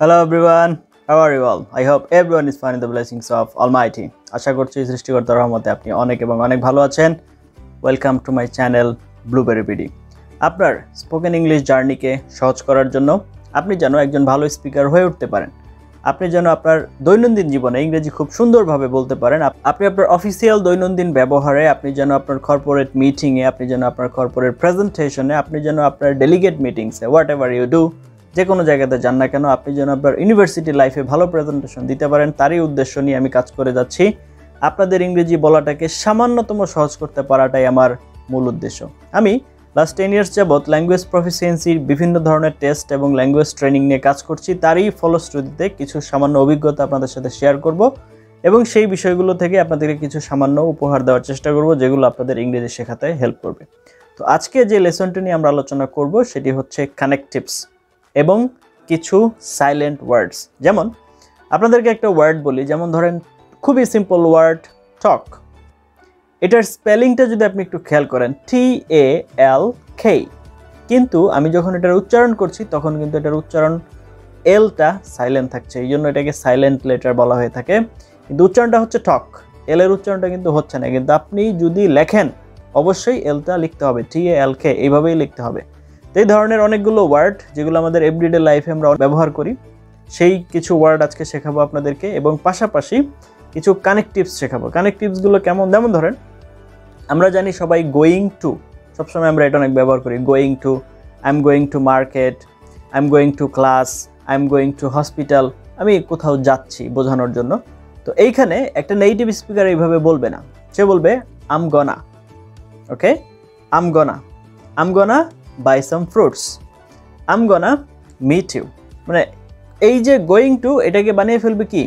Everyone, how are you all? I hope everyone is fine in the blessings of Almighty. আশা করছি সৃষ্টিকর্তার রহমতে আপনি অনেক এবং অনেক ভালো আছেন। Welcome to my channel blueberry BD আপনার স্পোকেন ইংলিশ জার্নিকে সহজ করার জন্য আপনি যেন একজন ভালো স্পিকার হয়ে উঠতে পারেন। আপনি যেন আপনার দৈনন্দিন জীবনে ইংরেজি খুব সুন্দরভাবে বলতে পারেন। আপ- আপনি আপনার অফিসিয়াল দৈনন্দিন ব্যবহারে আপনি যেন আপনার কর্পোরেট মিটিংয়ে আপনি যেন আপনার কর্পোরেট প্রেজেন্টেশনে আপনি যেন আপনার ডেলিগেট মিটিংসে হোয়াট এভার ইউ ডু যে কোনো জায়গাতে যান না কেন, আপনি যেন আপনার ইউনিভার্সিটি লাইফে ভালো প্রেজেন্টেশন দিতে পারেন, তারই উদ্দেশ্য নিয়ে আমি কাজ করে যাচ্ছি। আপনাদের ইংরেজি বলাটাকে সামান্যতম সহজ করতে পারাটাই আমার মূল উদ্দেশ্য। আমি লাস্ট টেন ইয়ার্স যাবৎ ল্যাঙ্গুয়েজ প্রফিসিয়েন্সির বিভিন্ন ধরনের টেস্ট এবং ল্যাঙ্গুয়েজ ট্রেনিং নিয়ে কাজ করছি, তারই ফলশ্রুতিতে কিছু সামান্য অভিজ্ঞতা আপনাদের সাথে শেয়ার করব এবং সেই বিষয়গুলো থেকে আপনাদেরকে কিছু সামান্য উপহার দেওয়ার চেষ্টা করব, যেগুলো আপনাদের ইংরেজি শেখাতে হেল্প করবে। তো আজকে যে লেসনটি নিয়ে আমরা আলোচনা করব, সেটি হচ্ছে কানেকটিভস এবং কিছু সাইলেন্ট ওয়ার্ডস যেমন, আপনাদেরকে একটা ওয়ার্ড বলি, যেমন ধরেন, খুবই সিম্পল ওয়ার্ড টক এটার স্পেলিংটা যদি আপনি একটু খেয়াল করেন টি এ এল খে কিন্তু আমি যখন এটার উচ্চারণ করছি, তখন কিন্তু এটার উচ্চারণ এলটা সাইলেন্ট থাকছে। এই জন্য এটাকে সাইলেন্ট লেটার বলা হয়ে থাকে। কিন্তু উচ্চারণটা হচ্ছে টক এল এর উচ্চারণটা কিন্তু হচ্ছে না। কিন্তু আপনি যদি লেখেন, অবশ্যই এলটা লিখতে হবে টি এ এল খে এইভাবেই লিখতে হবে। এই ধরনের অনেকগুলো ওয়ার্ড যেগুলো আমাদের এভরিডে লাইফে আমরা ব্যবহার করি, সেই কিছু ওয়ার্ড আজকে শেখাবো আপনাদেরকে এবং পাশাপাশি কিছু কানেকটিভস শেখাবো। কানেকটিভসগুলো কেমন? যেমন ধরেন, আমরা জানি সবাই গোয়িং টু সবসময় আমরা এটা অনেক ব্যবহার করি going to I am going to market I am going to class I am going to hospital আমি কোথাও যাচ্ছি বোঝানোর জন্য। তো এইখানে একটা নেগেটিভ স্পিকার এইভাবে বলবে না। সে বলবে I'm gonna okay I'm gonna I'm gonna buy some fruits I'm gonna meet you মানে এই যে গোয়িং টু এটাকে বানিয়ে ফেলবে কি?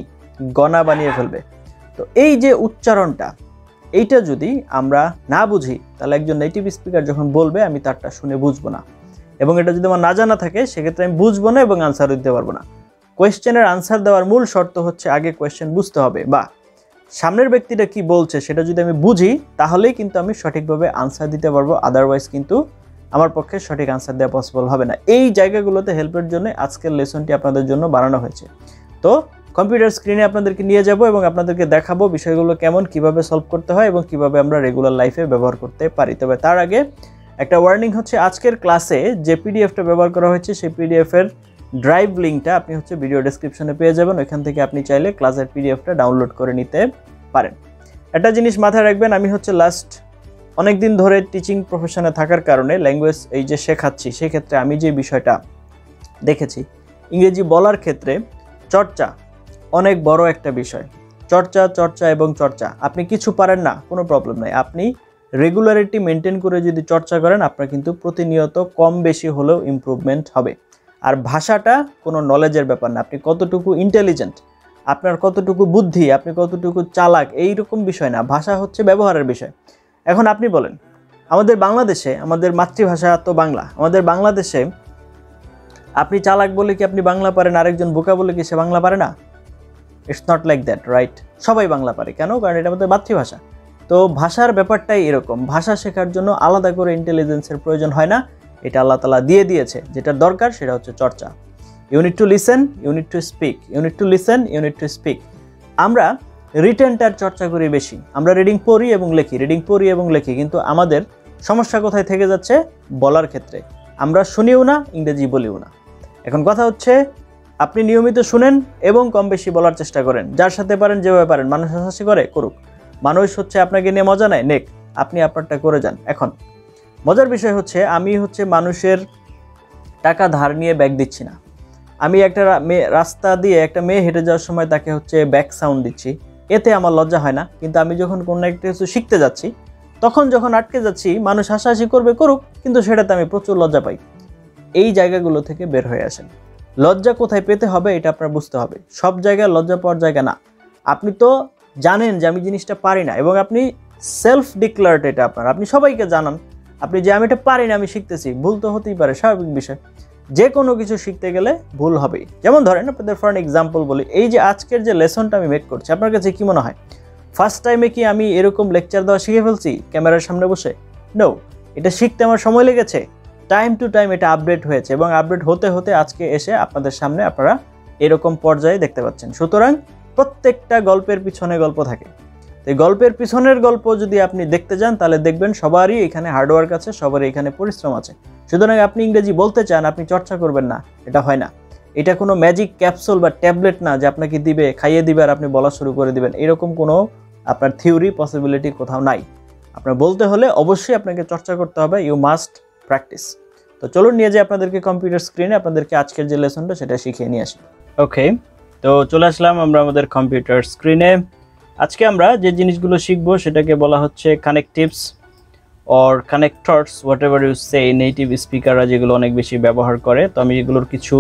গনা বানিয়ে ফেলবে। তো এই যে উচ্চারণটা, এইটা যদি আমরা না বুঝি, তাহলে একজন নেটিভ স্পিকার যখন বলবে, আমি তারটা শুনে বুঝব না। এবং এটা যদি আমার না জানা থাকে, সেক্ষেত্রে আমি বুঝব না এবং আনসার দিতে পারব না। কোয়েশ্চেনের আনসার দেওয়ার মূল শর্ত হচ্ছে আগে কোয়েশ্চেন বুঝতে হবে, বা সামনের ব্যক্তিটা কি বলছে, সেটা যদি আমি বুঝি, তাহলেই কিন্তু আমি সঠিকভাবে আনসার দিতে পারব আদারওয়াইজ কিন্তু আমার পক্ষে সঠিক আনসার দেওয়া পসিবল হবে না। এই জায়গাগুলোতে হেল্পের জন্য আজকের লেসনটি আপনাদের জন্য বানানো হয়েছে। তো কম্পিউটার স্ক্রিনে আপনাদেরকে নিয়ে যাব এবং আপনাদেরকে দেখাবো বিষয়গুলো কেমন, কীভাবে সলভ করতে হয় এবং কীভাবে আমরা রেগুলার লাইফে ব্যবহার করতে পারি। তবে তার আগে একটা ওয়ার্নিং হচ্ছে, আজকের ক্লাসে যে পিডিএফটা ব্যবহার করা হয়েছে, সেই পিডিএফের ড্রাইভ লিঙ্কটা আপনি হচ্ছে ভিডিও ডেসক্রিপশনে পেয়ে যাবেন। ওইখান থেকে আপনি চাইলে ক্লাসের পিডিএফটা ডাউনলোড করে নিতে পারেন। একটা জিনিস মাথায় রাখবেন, আমি হচ্ছে লাস্ট অনেক দিন ধরে টিচিং প্রফেশনে থাকার কারণে ল্যাঙ্গুয়েজ এই যে শেখাচ্ছি, সেক্ষেত্রে আমি যে বিষয়টা দেখেছি, ইংরেজি বলার ক্ষেত্রে চর্চা অনেক বড় একটা বিষয়। চর্চা চর্চা এবং চর্চা, আপনি কিছু পারেন না, কোনো প্রবলেম নাই। আপনি রেগুলারিটি মেনটেন করে যদি চর্চা করেন, আপনার কিন্তু প্রতিনিয়ত কম বেশি হলেও ইমপ্রুভমেন্ট হবে। আর ভাষাটা কোনো নলেজের ব্যাপার না, আপনি কতটুকু ইন্টেলিজেন্ট আপনার কতটুকু বুদ্ধি, আপনি কতটুকু চালাক এই রকম বিষয় না। ভাষা হচ্ছে ব্যবহারের বিষয়। এখন আপনি বলেন, আমাদের বাংলাদেশে, আমাদের মাতৃভাষা তো বাংলা, আমাদের বাংলাদেশে আপনি চালাক বলে কি আপনি বাংলা পারেন, আরেকজন বোকা বলে কি সে বাংলা পারে না? It's not like that right সবাই বাংলা পারে। কেন? কারণ এটা আমাদের মাতৃভাষা। তো ভাষার ব্যাপারটাই এরকম। ভাষা শেখার জন্য আলাদা করে ইন্টেলিজেন্সের প্রয়োজন হয় না। এটা আল্লাহ তালা দিয়ে দিয়েছে। যেটা দরকার, সেটা হচ্ছে চর্চা। You need to listen you need to speak you need to listen you need to speak আমরা রিটেনটার চর্চা করি বেশি। আমরা রিডিং পড়ি এবং লেখি রিডিং পড়ি এবং লেখি, কিন্তু আমাদের সমস্যা কোথায় থেকে যাচ্ছে? বলার ক্ষেত্রে। আমরা শুনিও না, ইংরেজি বলিও না। এখন কথা হচ্ছে, আপনি নিয়মিত শুনেন এবং কম বেশি বলার চেষ্টা করেন। যার সাথে পারেন, যেভাবে পারেন, মানুষ হাসাহাসি করে, করুক। মানুষ হচ্ছে আপনাকে নিয়ে মজা নেয়, নেক, আপনি আপনারটা করে যান। এখন, মজার বিষয় হচ্ছে, আমি হচ্ছে মানুষের টাকা ধার নিয়ে ব্যাগ দিচ্ছি না। আমি একটা রাস্তা দিয়ে একটা মেয়ে হেঁটে যাওয়ার সময় তাকে হচ্ছে ব্যাক সাউন্ড দিচ্ছি। এতে আমার লজ্জা হয় না, কিন্তু আমি যখন কোনো একটা কিছু শিখতে যাচ্ছি, তখন যখন আটকে যাচ্ছি, মানুষ হাসাহাসি করবে করুক, কিন্তু সেটাতে আমি প্রচুর লজ্জা পাই। এই জায়গাগুলো থেকে বের হয়ে আসেন। লজ্জা কোথায় পেতে হবে এটা আপনার বুঝতে হবে। সব জায়গায় লজ্জা পাওয়ার জায়গা না। আপনি তো জানেন যে আমি জিনিসটা পারি না, এবং আপনি সেলফ ডিক্লার্ড এটা আপনার। আপনি সবাইকে জানান। আপনি যে আমি এটা পারি না, আমি শিখতেছি। ভুল তো হতেই পারে, স্বাভাবিক বিষয়। যে কোনো কিছু শিখতে গেলে ভুল হবেই। যেমন ধরেন আপনাদের ফর এক্সাম্পল বলি, এই যে আজকের যে লেসনটা আমি মেক করছি, আপনার কাছে কি মনে হয়? ফার্স্ট টাইমে কি আমি এরকম লেকচার দেওয়া শিখে ফেলছি ক্যামেরার সামনে বসে? নো এটা শিখতে আমার সময় লেগেছে। টাইম টু টাইম এটা আপডেট হয়েছে এবং আপডেট হতে হতে আজকে এসে আপনাদের সামনে আপনারা এরকম পর্যায়ে দেখতে পাচ্ছেন। সুতরাং প্রত্যেকটা গল্পের পিছনে গল্প থাকে। তো এই গল্পের পিছনের গল্প যদি আপনি দেখতে যান, তাহলে দেখবেন সবারই এখানে হার্ডওয়ার্ক আছে, সবারই এখানে পরিশ্রম আছে। সুতরাং আপনি ইংরেজি বলতে চান, আপনি চর্চা করবেন না, এটা হয় না। এটা কোনো ম্যাজিক ক্যাপসুল বা ট্যাবলেট না যে আপনাকে দিবে, খাইয়ে দিবে আর আপনি বলা শুরু করে দিবেন। এরকম কোনো আপনার থিওরি পসিবিলিটি কোথাও নাই। আপনার বলতে হলে অবশ্যই আপনাকে চর্চা করতে হবে ইউ মাস্ট প্র্যাকটিস তো চলুন নিয়ে যে আপনাদেরকে কম্পিউটার স্ক্রিনে আপনাদেরকে আজকের যে লেসনটা সেটা শিখিয়ে নিয়ে আসি। ওকে তো চলে আসলাম আমরা আমাদের কম্পিউটার স্ক্রিনে আজকে আমরা যে জিনিসগুলো শিখব সেটাকে বলা হচ্ছে connectives or connectors whatever you say native স্পিকাররা যেগুলো অনেক বেশি ব্যবহার করে। তো আমি এগুলোর কিছু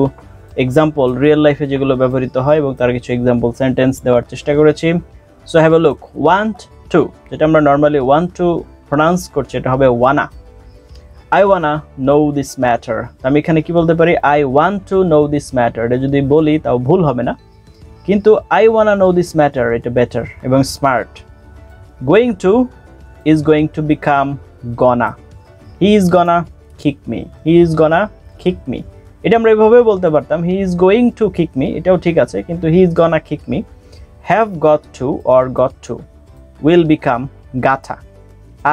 এক্সাম্পল রিয়েল লাইফে যেগুলো ব্যবহৃত হয় এবং তার কিছু এক্সাম্পল সেন্টেন্স দেওয়ার চেষ্টা করেছি। So have a look want to যেটা আমরা নর্মালি ওয়ান টু প্রনাউন্স করছি, এটা হবে wanna I wanna know this matter আমি এখানে কি বলতে পারি? I want to know this matter এটা যদি বলি, তাও ভুল হবে না। কিন্তু I wanna know this matter এটা বেটার এবং smart going to is going to become gonna he is gonna kick me he is gonna kick me এটা আমরা এভাবে বলতে পারতাম he is going to kick me এটাও ঠিক আছে, কিন্তু he is gonna kick me have got to or got to will become gotta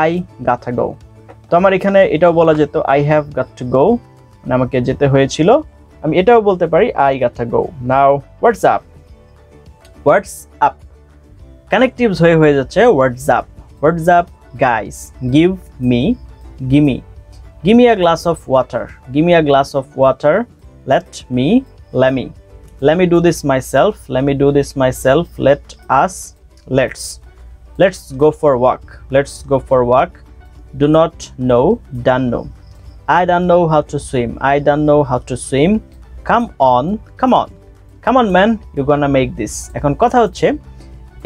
I gotta go তো আমার এখানে এটাও বলা যেত I have got to go আমাকে যেতে হয়েছিল। আমি এটাও বলতে পারি I gotta go now what's up WhatsApp connectives হয়ে What's up? What's up, guys? Give me give me. Give me a glass of water. Give me a glass of water. Let me let me. Let me do this myself. Let me do this myself. Let us let's. Let's go for walk. Let's go for walk. Do not know don't know. I don't know how to swim. I don't know how to swim. Come on come on. Come man you gonna make this. এখন কথা হচ্ছে,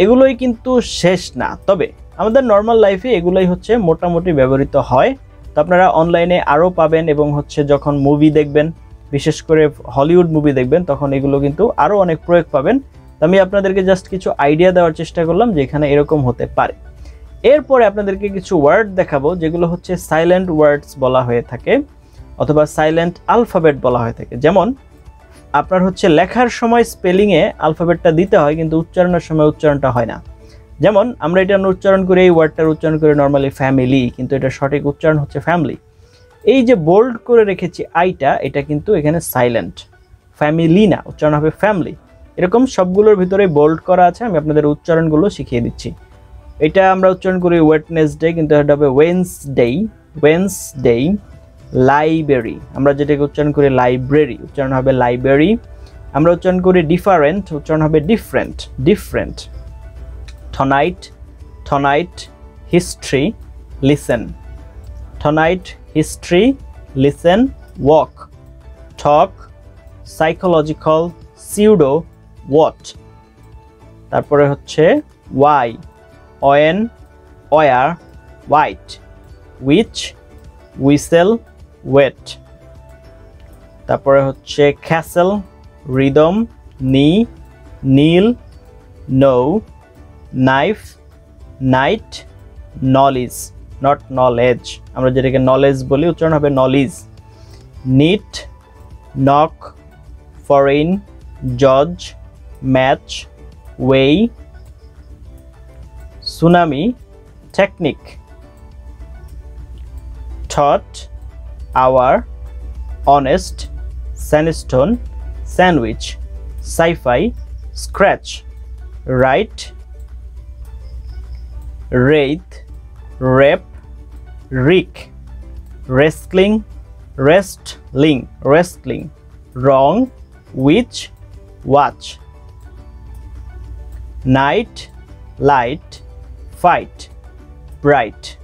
এগুলোই কিন্তু শেষ না। তবে আমাদের normal লাইফে এগুলোই হচ্ছে মোটামুটি ব্যবহৃত হয়। তো আপনারা অনলাইনে আরও পাবেন এবং হচ্ছে যখন মুভি দেখবেন, বিশেষ করে হলিউড মুভি দেখবেন, তখন এগুলো কিন্তু আরও অনেক প্রয়োগ পাবেন। তো আমি আপনাদেরকে জাস্ট কিছু আইডিয়া দেওয়ার চেষ্টা করলাম যে এখানে এরকম হতে পারে। এরপরে আপনাদেরকে কিছু ওয়ার্ড দেখাবো, যেগুলো হচ্ছে সাইলেন্ট ওয়ার্ডস বলা হয়ে থাকে, অথবা সাইলেন্ট আলফাবেট বলা হয়ে থাকে। যেমন আপনার হচ্ছে লেখার সময় স্পেলিংয়ে আলফাবেটটা দিতে হয়, কিন্তু উচ্চারণের সময় উচ্চারণটা হয় না। যেমন, আমরা এটা উচ্চারণ করে, এই ওয়ার্ডটার উচ্চারণ করে নর্মালি ফ্যামিলি কিন্তু এটা সঠিক উচ্চারণ হচ্ছে ফ্যামিলি এই যে বোল্ড করে রেখেছি আইটা এটা কিন্তু এখানে সাইলেন্ট ফ্যামিলি না, উচ্চারণ হবে ফ্যামিলি এরকম সবগুলোর ভিতরে বোল্ড করা আছে, আমি আপনাদের উচ্চারণগুলো শিখিয়ে দিচ্ছি। এটা আমরা উচ্চারণ করি ওয়েটনেসডে কিন্তু এটা হবে ওয়েন্সডে ওয়েন্সডে লাইব্রেরি। আমরা যেটাকে উচ্চারণ করি লাইব্রেরি, উচ্চারণ হবে লাইব্রেরি। আমরা উচ্চারণ করি ডিফারেন্ট উচ্চারণ হবে different different tonight tonight history listen tonight history listen walk talk psychological pseudo what তারপরে হচ্ছে why when where white which whistle wet. তারপরে হচ্ছে castle rhythm knee kneel know knife knight knowledge not knowledge আমরা যেটাকে knowledge বলি, উচ্চারণ হবে knowledge knit knock foreign জজ match weigh tsunami technique thought our honest sandstone sandwich. Sci-fi scratch right wraith rep rick wrestling wrestling wrestling. Wrong which watch. Night light fight. Bright.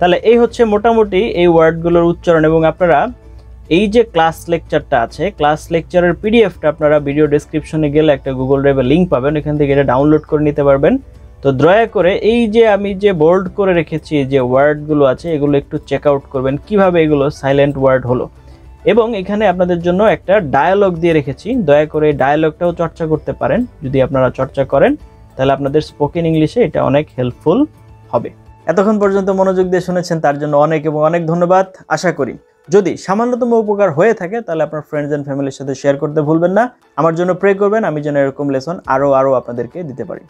তাহলে এই হচ্ছে মোটামুটি এই ওয়ার্ডগুলোর উচ্চারণ এবং আপনারা এই যে ক্লাস লেকচারটা আছে, ক্লাস লেকচারের পিডিএফটা আপনারা ভিডিও ডেসক্রিপশনে গেলে একটা গুগল ড্রাইভে লিঙ্ক পাবেন, এখান থেকে এটা ডাউনলোড করে নিতে পারবেন। তো দয়া করে এই যে আমি যে বোল্ড করে রেখেছি যে ওয়ার্ডগুলো আছে, এগুলো একটু চেক আউট করবেন, কীভাবে এগুলো সাইলেন্ট ওয়ার্ড হলো। এবং এখানে আপনাদের জন্য একটা ডায়ালগ দিয়ে রেখেছি, দয়া করে এই ডায়ালগটাও চর্চা করতে পারেন, যদি আপনারা চর্চা করেন, তাহলে আপনাদের স্পোকেন ইংলিশে এটা অনেক হেল্পফুল হবে। এতক্ষণ পর্যন্ত মনোযোগ দিয়ে শুনেছেন, তার জন্য অনেক এবং অনেক ধন্যবাদ। আশা করি যদি সামান্যতম উপকার হয়ে থাকে, তাহলে আপনার ফ্রেন্ডস অ্যান্ড ফ্যামিলির সাথে শেয়ার করতে ভুলবেন না। আমার জন্য প্রে করবেন, আমি যেন এরকম লেসন আরও আরও আপনাদেরকে দিতে পারি।